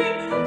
You.